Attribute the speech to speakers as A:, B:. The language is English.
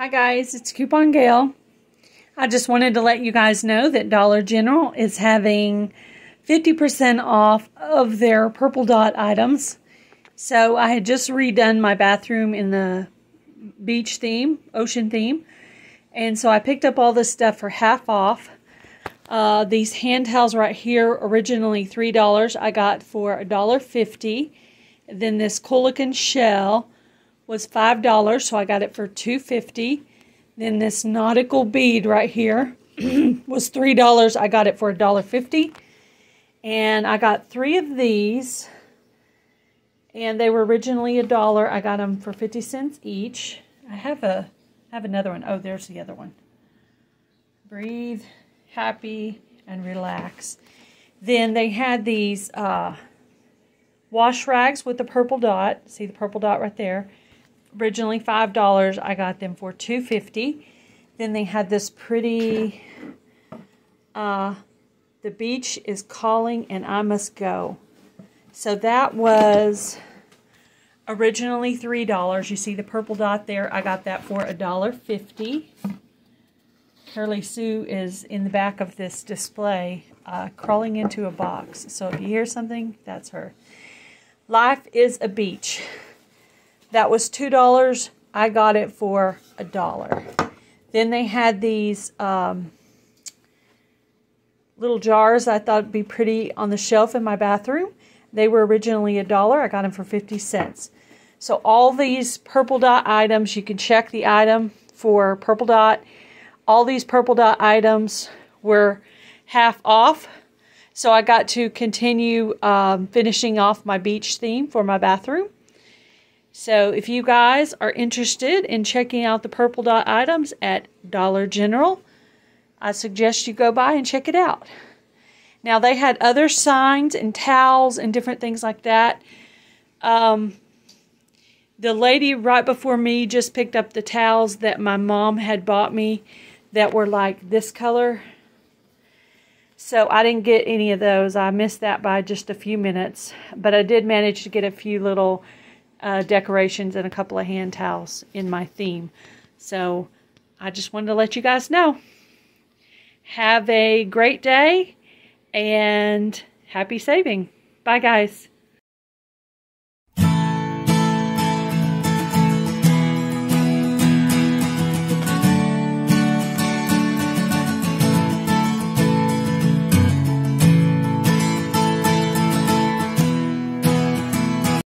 A: Hi guys, it's Coupon Gail. I just wanted to let you guys know that Dollar General is having 50% off of their purple dot items. So I had just redone my bathroom in the beach theme, ocean theme. And so I picked up all this stuff for half off. Uh, these hand towels right here, originally $3, I got for $1.50. Then this Coolican shell was $5, so I got it for $2.50. Then this nautical bead right here was $3. I got it for $1.50. And I got three of these. And they were originally a dollar. I got them for 50 cents each. I have a I have another one. Oh, there's the other one. Breathe, happy, and relax. Then they had these uh, wash rags with the purple dot. See the purple dot right there originally five dollars. I got them for two fifty. Then they had this pretty. Uh, the beach is calling and I must go. So that was originally three dollars. You see the purple dot there. I got that for a dollar fifty. Curly Sue is in the back of this display, uh, crawling into a box. So if you hear something, that's her. Life is a beach. That was $2. I got it for a dollar. Then they had these um, little jars I thought would be pretty on the shelf in my bathroom. They were originally a dollar. I got them for 50 cents. So all these purple dot items, you can check the item for purple dot. All these purple dot items were half off. So I got to continue um, finishing off my beach theme for my bathroom. So if you guys are interested in checking out the purple dot items at Dollar General, I suggest you go by and check it out. Now they had other signs and towels and different things like that. Um, the lady right before me just picked up the towels that my mom had bought me that were like this color. So I didn't get any of those. I missed that by just a few minutes. But I did manage to get a few little uh, decorations and a couple of hand towels in my theme. So I just wanted to let you guys know. Have a great day and happy saving. Bye, guys.